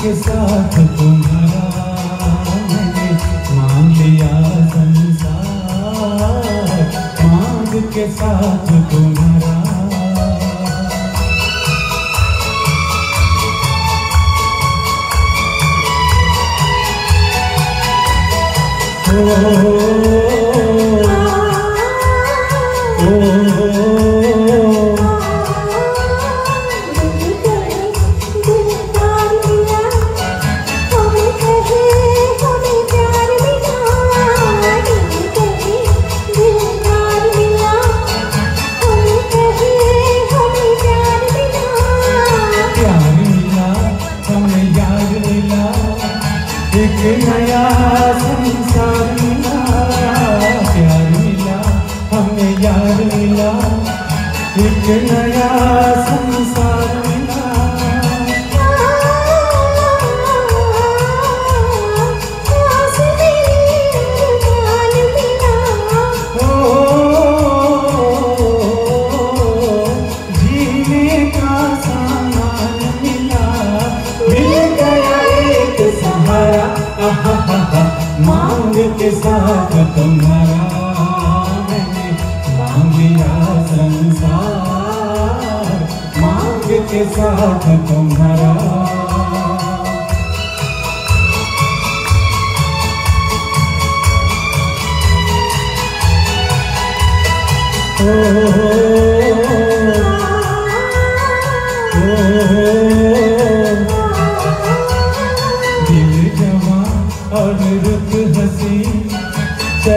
के साथ तुम्हारा मैंने मांग लिया मांग के साथ तुम्हारा Oh, oh, oh, oh, oh. नया संसार मिला प्यार मिला हमें याद मिला एक नया के साथ तुम्हारा मैंने मांग संसार मांग के साथ तुम्हारा दिल जवा और हसी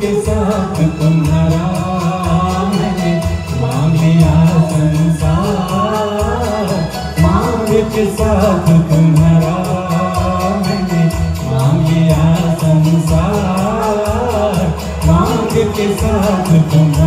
के साथ तुम्हारा मैंने मांग संसार। मांग के साथ तुम्हारा मैंने मांग संसार। मांग के साथ तुम्हारा